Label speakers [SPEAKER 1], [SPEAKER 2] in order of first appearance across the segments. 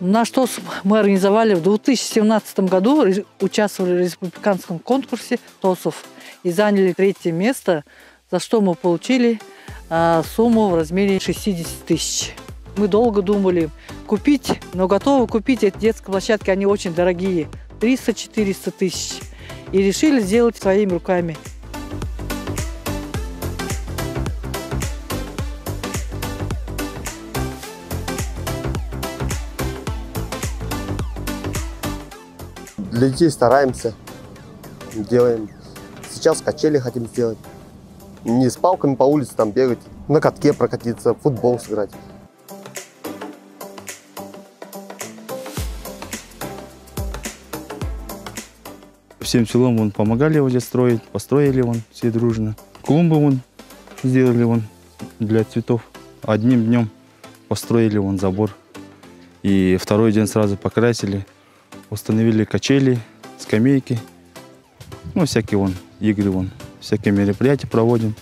[SPEAKER 1] Наш ТОС мы организовали в 2017 году, участвовали в республиканском конкурсе ТОСов и заняли третье место, за что мы получили а, сумму в размере 60 тысяч. Мы долго думали купить, но готовы купить эти детские площадки, они очень дорогие, 300-400 тысяч. И решили сделать своими руками.
[SPEAKER 2] Для детей стараемся, делаем. Сейчас качели хотим сделать. Не с палками по улице там бегать, на катке прокатиться, футбол сыграть.
[SPEAKER 3] Всем селом он помогали его здесь строить, построили он все дружно. Клумбы он сделали он для цветов. Одним днем построили он забор. И второй день сразу покрасили, установили качели, скамейки. Ну, всякие вон игры вон, всякие мероприятия проводим.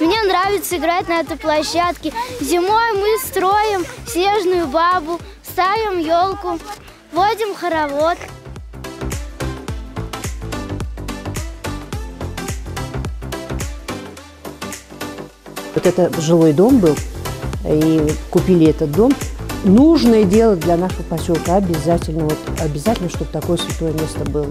[SPEAKER 4] Мне нравится играть на этой площадке. Зимой мы строим снежную бабу, ставим елку, водим хоровод.
[SPEAKER 5] Вот это жилой дом был, и купили этот дом. Нужное дело для нашего поселка обязательно, вот обязательно, чтобы такое святое место было.